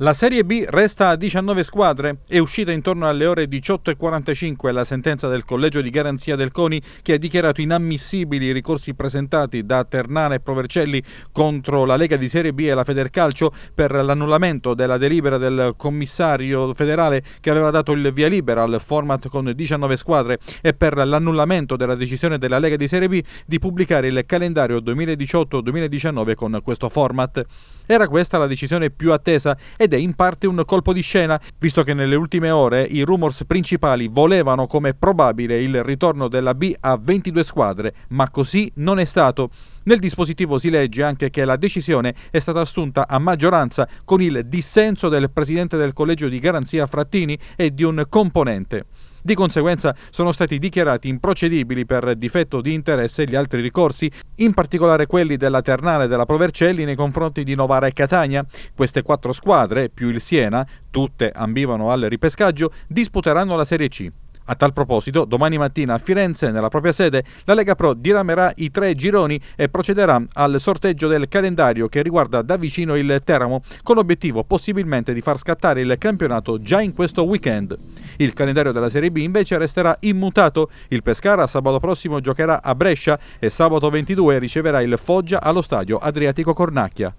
La Serie B resta a 19 squadre. È uscita intorno alle ore 18.45 la sentenza del Collegio di Garanzia del CONI che ha dichiarato inammissibili i ricorsi presentati da Ternana e Provercelli contro la Lega di Serie B e la Federcalcio per l'annullamento della delibera del commissario federale che aveva dato il via libera al format con 19 squadre e per l'annullamento della decisione della Lega di Serie B di pubblicare il calendario 2018-2019 con questo format. Era questa la decisione più attesa ed è in parte un colpo di scena, visto che nelle ultime ore i rumors principali volevano come probabile il ritorno della B a 22 squadre, ma così non è stato. Nel dispositivo si legge anche che la decisione è stata assunta a maggioranza con il dissenso del presidente del collegio di garanzia Frattini e di un componente. Di conseguenza sono stati dichiarati improcedibili per difetto di interesse gli altri ricorsi, in particolare quelli della Ternale e della Provercelli nei confronti di Novara e Catania. Queste quattro squadre, più il Siena, tutte ambivano al ripescaggio, disputeranno la Serie C. A tal proposito, domani mattina a Firenze, nella propria sede, la Lega Pro diramerà i tre gironi e procederà al sorteggio del calendario che riguarda da vicino il Teramo, con l'obiettivo possibilmente di far scattare il campionato già in questo weekend. Il calendario della Serie B invece resterà immutato. Il Pescara sabato prossimo giocherà a Brescia e sabato 22 riceverà il Foggia allo stadio Adriatico Cornacchia.